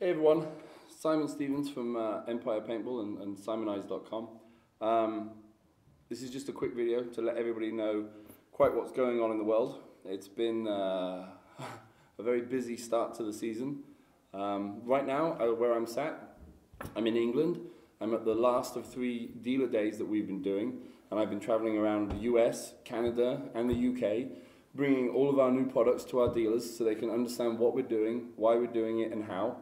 Hey everyone, Simon Stevens from uh, Empire Paintball and, and simonized.com. Um, this is just a quick video to let everybody know quite what's going on in the world. It's been uh, a very busy start to the season. Um, right now, uh, where I'm sat, I'm in England. I'm at the last of three dealer days that we've been doing, and I've been traveling around the US, Canada, and the UK, bringing all of our new products to our dealers so they can understand what we're doing, why we're doing it, and how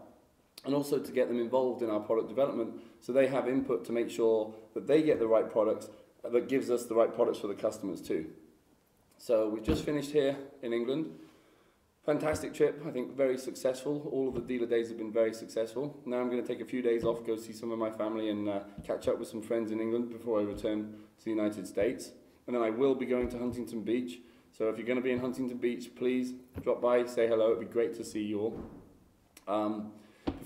and also to get them involved in our product development so they have input to make sure that they get the right products that gives us the right products for the customers too. So we've just finished here in England. Fantastic trip, I think very successful. All of the dealer days have been very successful. Now I'm going to take a few days off, go see some of my family and uh, catch up with some friends in England before I return to the United States. And then I will be going to Huntington Beach. So if you're going to be in Huntington Beach, please drop by, say hello. It'd be great to see you all. Um,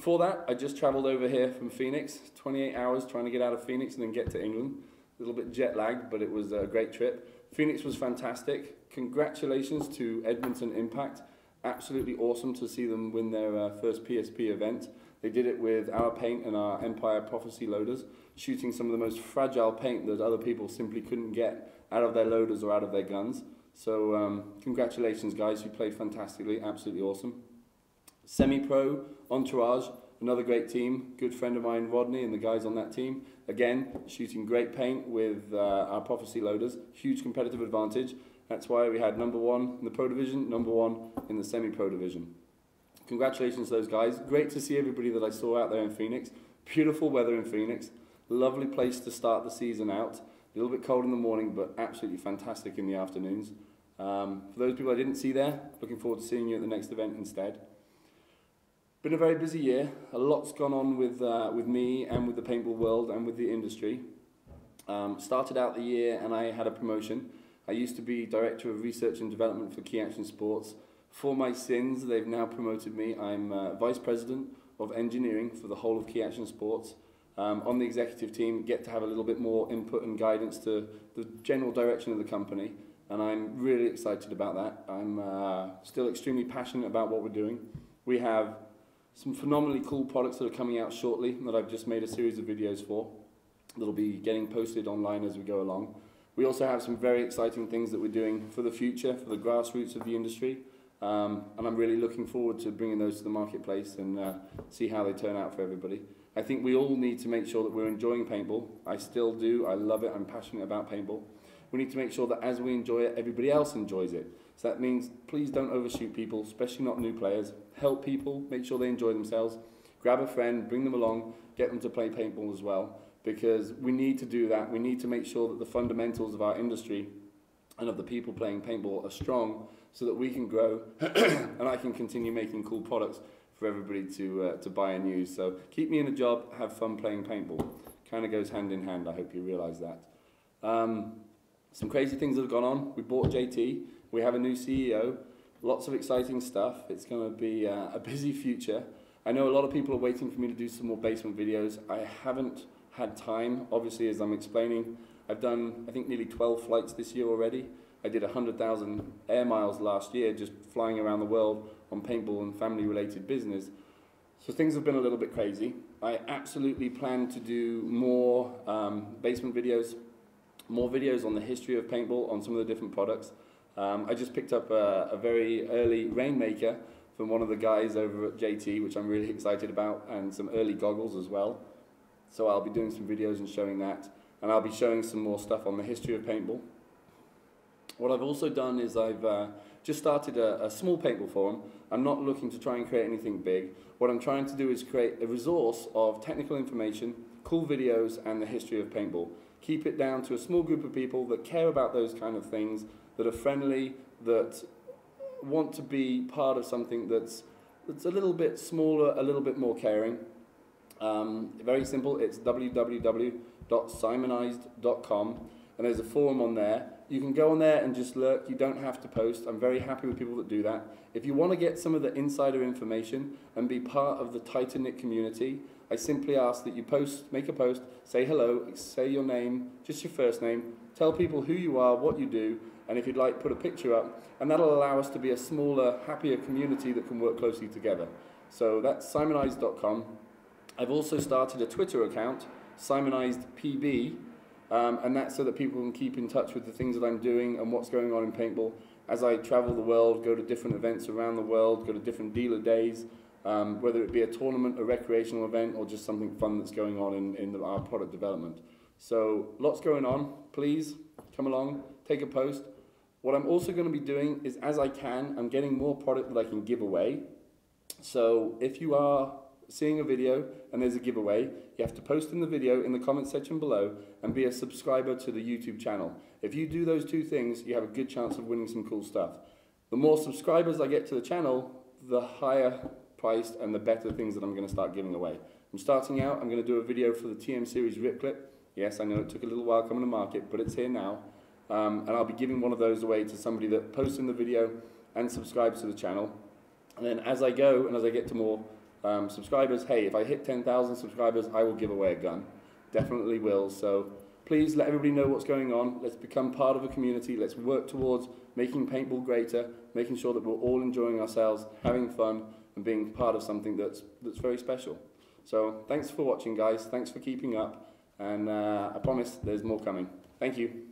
before that, I just travelled over here from Phoenix, 28 hours trying to get out of Phoenix and then get to England. A little bit jet lagged, but it was a great trip. Phoenix was fantastic. Congratulations to Edmonton Impact. Absolutely awesome to see them win their uh, first PSP event. They did it with our paint and our Empire Prophecy loaders, shooting some of the most fragile paint that other people simply couldn't get out of their loaders or out of their guns. So um, congratulations guys, you played fantastically, absolutely awesome. Semi-Pro, Entourage, another great team. Good friend of mine, Rodney, and the guys on that team. Again, shooting great paint with uh, our Prophecy loaders. Huge competitive advantage. That's why we had number one in the Pro Division, number one in the Semi-Pro Division. Congratulations to those guys. Great to see everybody that I saw out there in Phoenix. Beautiful weather in Phoenix. Lovely place to start the season out. A little bit cold in the morning, but absolutely fantastic in the afternoons. Um, for those people I didn't see there, looking forward to seeing you at the next event instead. Been a very busy year. A lot's gone on with, uh, with me and with the paintball world and with the industry. Um, started out the year and I had a promotion. I used to be Director of Research and Development for KEE Action Sports. For my sins, they've now promoted me. I'm uh, Vice President of Engineering for the whole of KEE Action Sports. Um, on the executive team, get to have a little bit more input and guidance to the general direction of the company. And I'm really excited about that. I'm uh, still extremely passionate about what we're doing. We have some phenomenally cool products that are coming out shortly that I've just made a series of videos for that'll be getting posted online as we go along. We also have some very exciting things that we're doing for the future, for the grassroots of the industry, um, and I'm really looking forward to bringing those to the marketplace and uh, see how they turn out for everybody. I think we all need to make sure that we're enjoying paintball. I still do. I love it. I'm passionate about paintball. We need to make sure that as we enjoy it, everybody else enjoys it. So that means please don't overshoot people, especially not new players. Help people, make sure they enjoy themselves. Grab a friend, bring them along, get them to play paintball as well, because we need to do that. We need to make sure that the fundamentals of our industry and of the people playing paintball are strong so that we can grow and I can continue making cool products for everybody to, uh, to buy and use. So keep me in a job, have fun playing paintball. Kind of goes hand in hand, I hope you realize that. Um, some crazy things have gone on. We bought JT. We have a new CEO, lots of exciting stuff. It's going to be uh, a busy future. I know a lot of people are waiting for me to do some more basement videos. I haven't had time, obviously, as I'm explaining. I've done, I think, nearly 12 flights this year already. I did 100,000 air miles last year just flying around the world on paintball and family-related business. So things have been a little bit crazy. I absolutely plan to do more um, basement videos, more videos on the history of paintball, on some of the different products. Um, I just picked up a, a very early Rainmaker from one of the guys over at JT, which I'm really excited about, and some early goggles as well. So I'll be doing some videos and showing that, and I'll be showing some more stuff on the history of paintball. What I've also done is I've uh, just started a, a small paintball forum. I'm not looking to try and create anything big. What I'm trying to do is create a resource of technical information, cool videos, and the history of paintball. Keep it down to a small group of people that care about those kind of things that are friendly, that want to be part of something that's, that's a little bit smaller, a little bit more caring. Um, very simple, it's www.simonized.com and there's a forum on there. You can go on there and just lurk, you don't have to post. I'm very happy with people that do that. If you want to get some of the insider information and be part of the tighter knit community, I simply ask that you post, make a post, say hello, say your name, just your first name, tell people who you are, what you do, and if you'd like, put a picture up, and that'll allow us to be a smaller, happier community that can work closely together. So that's simonized.com. I've also started a Twitter account, simonizedpb, um, and that's so that people can keep in touch with the things that I'm doing and what's going on in paintball. As I travel the world, go to different events around the world, go to different dealer days, um, whether it be a tournament, a recreational event, or just something fun that's going on in, in the, our product development. So lots going on. Please come along, take a post. What I'm also going to be doing is, as I can, I'm getting more product that I can give away. So if you are seeing a video and there's a giveaway, you have to post in the video in the comment section below and be a subscriber to the YouTube channel. If you do those two things, you have a good chance of winning some cool stuff. The more subscribers I get to the channel, the higher priced and the better things that I'm going to start giving away. I'm starting out, I'm going to do a video for the TM Series Rip Clip. Yes, I know it took a little while coming to market, but it's here now. Um, and I'll be giving one of those away to somebody that posts in the video and subscribes to the channel. And then as I go and as I get to more um, subscribers, hey, if I hit 10,000 subscribers, I will give away a gun. Definitely will. So please let everybody know what's going on. Let's become part of a community. Let's work towards making paintball greater, making sure that we're all enjoying ourselves, having fun, and being part of something that's, that's very special. So thanks for watching, guys. Thanks for keeping up. And uh, I promise there's more coming. Thank you.